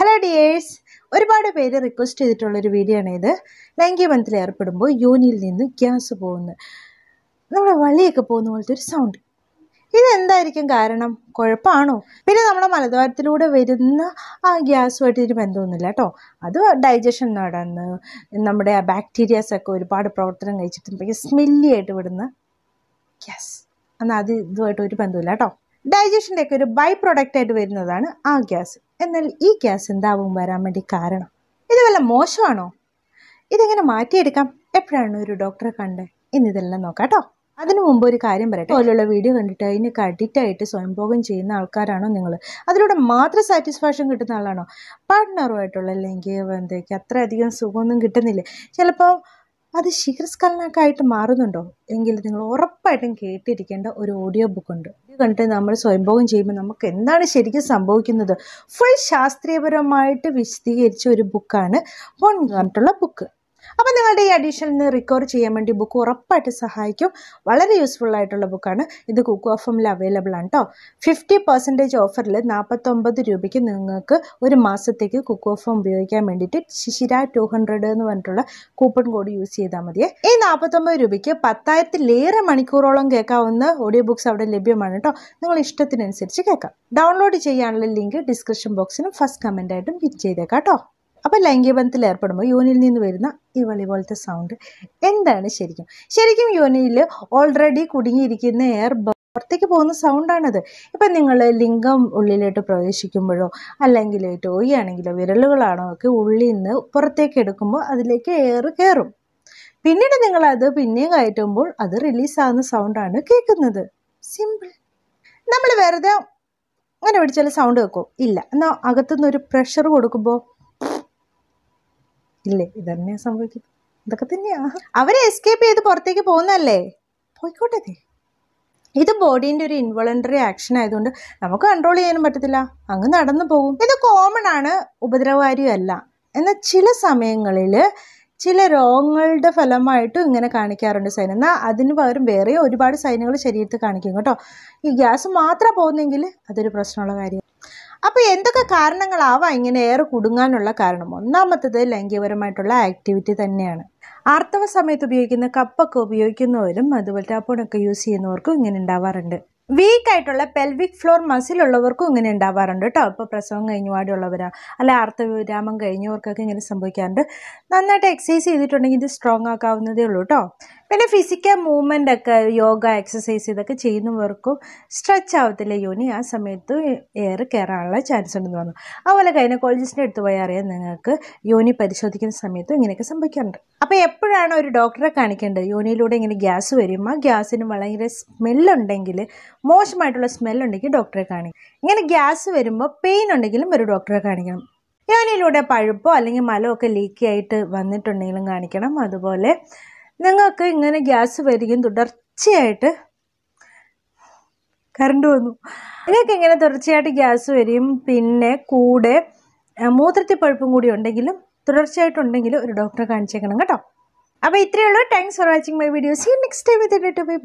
Hello dears ഒരുപാട് പേര് request ചെയ്തിട്ടുള്ളൊരു video ആണ് ഇത്. ലൈംഗിക ബന്ധത്തിൽ ഏർപ്പെടുമ്പോൾ യോനിയിൽ നിന്ന് ഗ്യാസ് പോകുന്നു. നമ്മുടെ വളിയൊക്കെ പോകുന്ന പോലത്തെ ഒരു സൗണ്ട് ഇതെന്തായിരിക്കും കാരണം? കുഴപ്പമാണോ പിന്നെ നമ്മുടെ മലദ്വാരത്തിലൂടെ വരുന്ന ആ ഗ്യാസുമായിട്ട് ഇതിന് ബന്ധമൊന്നുമില്ല കേട്ടോ. അത് ഡൈജഷൻ നടന്ന് നമ്മുടെ ആ ബാക്ടീരിയാസൊക്കെ ഒരുപാട് പ്രവർത്തനം കഴിച്ചിട്ടുണ്ടെങ്കിൽ സ്മെല്ലി ആയിട്ട് വിടുന്ന ഗ്യാസ് എന്നാൽ അത് ഇതുമായിട്ട് ഒരു ബന്ധമില്ല കേട്ടോ. ഡൈജഷന്റെ ഒക്കെ ഒരു ബൈ പ്രൊഡക്റ്റ് ആയിട്ട് വരുന്നതാണ് ആ ഗ്യാസ്. എന്നാൽ ഈ ഗ്യാസ് എന്താവും വരാൻ വേണ്ടി കാരണം? ഇത് വല്ല മോശമാണോ? ഇതെങ്ങനെ മാറ്റിയെടുക്കാം? എപ്പോഴാണ് ഒരു ഡോക്ടറെ കണ്ടേ? ഇന്നിതെല്ലാം നോക്കാം കേട്ടോ. അതിനു മുമ്പ് ഒരു കാര്യം പറയട്ടെ. പോലുള്ള വീഡിയോ കണ്ടിട്ട് അതിനൊക്കെ അഡിക്റ്റായിട്ട് സ്വയംഭോഗം ചെയ്യുന്ന ആൾക്കാരാണോ നിങ്ങൾ അതിലൂടെ മാത്രം സാറ്റിസ്ഫാക്ഷൻ കിട്ടുന്ന ആളാണോ? പാർട്ട്ണറുമായിട്ടുള്ള ലൈംഗിക എന്തൊക്കെ അത്രയധികം സുഖമൊന്നും കിട്ടുന്നില്ലേ? ചിലപ്പോൾ അത് ശിഖരസ്ഖലനൊക്കെ ആയിട്ട് മാറുന്നുണ്ടോ? എങ്കിൽ നിങ്ങൾ ഉറപ്പായിട്ടും കേട്ടിരിക്കേണ്ട ഒരു ഓഡിയോ ബുക്ക് ഉണ്ട്. കണ്ടിട്ട് നമ്മൾ സ്വയംഭോഗം ചെയ്യുമ്പോൾ നമുക്ക് എന്താണ് ശരിക്കും സംഭവിക്കുന്നത്? ഫുൾ ശാസ്ത്രീയപരമായിട്ട് വിശദീകരിച്ച ഒരു ബുക്കാണ് വൺ പറഞ്ഞിട്ടുള്ള ബുക്ക് അപ്പം നിങ്ങളുടെ ഈ അഡീഷനിൽ റിക്കവർ ചെയ്യാൻ വേണ്ടി ബുക്ക് ഉറപ്പായിട്ട് സഹായിക്കും. വളരെ യൂസ്ഫുൾ ആയിട്ടുള്ള ബുക്കാണ് ഇത് കുക്ക് ഓഫ് അവൈലബിൾ ആണ് കേട്ടോ ഫിഫ്റ്റി പെർസെന്റേജ് ഓഫറിൽ നാൽപ്പത്തൊമ്പത് രൂപയ്ക്ക് നിങ്ങൾക്ക് ഒരു മാസത്തേക്ക് കുക്ക് ഓഫ് ഫോം ഉപയോഗിക്കാൻ വേണ്ടിയിട്ട് ശിശിര ടു എന്ന് പറഞ്ഞിട്ടുള്ള കൂപ്പൺ കോഡ് യൂസ് ചെയ്താൽ മതിയെ. ഈ നാൽപ്പത്തൊമ്പത് രൂപയ്ക്ക് പത്തായിരത്തിലേറെ മണിക്കൂറോളം കേൾക്കാവുന്ന ഓഡിയോ ബുക്സ് അവിടെ ലഭ്യമാണ് കേട്ടോ നിങ്ങൾ ഇഷ്ടത്തിനനുസരിച്ച് കേൾക്കാം. ഡൗൺലോഡ് ചെയ്യാനുള്ള ലിങ്ക് ഡിസ്ക്രിപ്ഷൻ ബോക്സിനും ഫസ്റ്റ് കമന്റായിട്ടും പിൻ ചെയ്തേക്കാം കേട്ടോ അപ്പം ലൈംഗിക ബന്ധത്തിൽ ഏർപ്പെടുമ്പോൾ യോനിയിൽ നിന്ന് വരുന്ന ഈ വളി പോലത്തെ സൗണ്ട് എന്താണ് ശരിക്കും? ശരിക്കും യോനിയിൽ ഓൾറെഡി കുടുങ്ങിയിരിക്കുന്ന എയർ പുറത്തേക്ക് പോകുന്ന സൗണ്ടാണത് ഇപ്പം നിങ്ങൾ ലിംഗം ഉള്ളിലോട്ട് പ്രവേശിക്കുമ്പോഴോ അല്ലെങ്കിൽ ടോയി ആണെങ്കിലോ വിരലുകളാണോ ഒക്കെ ഉള്ളിൽ നിന്ന് പുറത്തേക്ക് എടുക്കുമ്പോൾ അതിലേക്ക് എയർ കയറും. പിന്നീട് നിങ്ങൾ അത് പിന്നെയും കയറ്റുമ്പോൾ അത് റിലീസാകുന്ന സൗണ്ടാണ് കേൾക്കുന്നത്. സിമ്പിൾ നമ്മൾ വെറുതെ അങ്ങനെ പിടിച്ചാൽ സൗണ്ട് കേൾക്കും. ഇല്ല. എന്നാൽ അകത്തുനിന്ന് ഒരു പ്രഷർ കൊടുക്കുമ്പോൾ ഇല്ലേ? ഇതന്നെ സംഭവിക്കുന്നത് ഇതൊക്കെ തന്നെയാ. അവരെ എസ്കേപ്പ് ചെയ്ത് പുറത്തേക്ക് പോകുന്നല്ലേ പോയിക്കോട്ടെ ഇത്. ബോഡീന്റെ ഒരു ഇൻവോളണ്ടറി ആക്ഷൻ ആയതുകൊണ്ട് നമുക്ക് കൺട്രോൾ ചെയ്യാനും പറ്റത്തില്ല. അങ്ങ് നടന്നു പോകും. ഇത് കോമൺ ആണ് ഉപദ്രവകാരിയും അല്ല എന്നാൽ ചില സമയങ്ങളിൽ ചില രോഗങ്ങളുടെ ഫലമായിട്ടും ഇങ്ങനെ കാണിക്കാറുണ്ട് സൈൻ എന്നാൽ അതിന് പകരം വേറെ ഒരുപാട് സൈനുകൾ ശരീരത്തിൽ കാണിക്കും കേട്ടോ. ഈ ഗ്യാസ് മാത്രം പോകുന്നെങ്കിൽ അതൊരു പ്രശ്നമുള്ള കാര്യം അപ്പോൾ എന്തൊക്കെ കാരണങ്ങളാവാം ഇങ്ങനെ ഏറെ കുടുങ്ങാനുള്ള കാരണം? ഒന്നാമത്തത് ലൈംഗികപരമായിട്ടുള്ള ആക്ടിവിറ്റി തന്നെയാണ്. ആർത്തവ സമയത്ത് ഉപയോഗിക്കുന്ന കപ്പൊക്കെ ഉപയോഗിക്കുന്നവരും അതുപോലെ ടാപ്പോണൊക്കെ യൂസ് ചെയ്യുന്നവർക്കും ഇങ്ങനെ ഉണ്ടാവാറുണ്ട്. വീക്ക് ആയിട്ടുള്ള പെൽവിക് ഫ്ലോർ മസിൽ ഉള്ളവർക്കും ഇങ്ങനെ ഉണ്ടാവാറുണ്ട് കേട്ടോ. ഇപ്പോൾ പ്രസവം കഴിഞ്ഞ പാടുള്ളവരാ അല്ല ആർത്തവവിരാമം കഴിഞ്ഞവർക്കൊക്കെ ഇങ്ങനെ സംഭവിക്കാറുണ്ട്. നന്നായിട്ട് എക്സസൈസ് ചെയ്തിട്ടുണ്ടെങ്കിൽ ഇത് സ്ട്രോങ് ആക്കാവുന്നതേ ഉള്ളൂ കേട്ടോ. പിന്നെ ഫിസിക്കൽ മൂവ്മെന്റ് ഒക്കെ യോഗ എക്സസൈസ് ഇതൊക്കെ ചെയ്യുന്നവർക്കും സ്ട്രെച്ച് ആവത്തില്ല. യോനി ആ സമയത്ത് എയർ കയറാനുള്ള ചാൻസ് ഉണ്ടെന്ന് പറഞ്ഞു. അതുപോലെ ഗൈനക്കോളജിസ്റ്റിന്റെ അടുത്ത് പോയി അറിയാം നിങ്ങൾക്ക് യോനി പരിശോധിക്കുന്ന സമയത്തും ഇങ്ങനെയൊക്കെ സംഭവിക്കാറുണ്ട്. അപ്പോൾ എപ്പോഴാണ് ഒരു ഡോക്ടറെ കാണിക്കേണ്ടത്? യോനിയിലൂടെ ഇങ്ങനെ ഗ്യാസ് വരും. ആ ഗ്യാസിന് വളരെ സ്മെല്ലുണ്ടെങ്കിൽ മോശമായിട്ടുള്ള സ്മെല്ലുണ്ടെങ്കിൽ ഡോക്ടറെ കാണിക്കും ഇങ്ങനെ ഗ്യാസ് വരുമ്പോൾ പെയിൻ ഉണ്ടെങ്കിലും ഒരു ഡോക്ടറെ കാണിക്കണം. യോനിയിലൂടെ പഴുപ്പോ അല്ലെങ്കിൽ മലമൊക്കെ ലീക്കി ആയിട്ട് വന്നിട്ടുണ്ടെങ്കിലും കാണിക്കണം. അതുപോലെ നിങ്ങൾക്ക് ഇങ്ങനെ ഗ്യാസ് വരികയും തുടർച്ചയായിട്ട് കറണ്ട് വന്നു. നിങ്ങൾക്ക് ഇങ്ങനെ തുടർച്ചയായിട്ട് ഗ്യാസ് വരും പിന്നെ കൂടെ മൂത്രത്തിൽ പഴുപ്പും കൂടി ഉണ്ടെങ്കിലും തുടർച്ചയായിട്ടുണ്ടെങ്കിലും ഒരു ഡോക്ടറെ കാണിച്ചേക്കണം കേട്ടോ. അപ്പോൾ ഇത്രയേ ഉള്ളൂ. Thanks for watching my videos next time with bye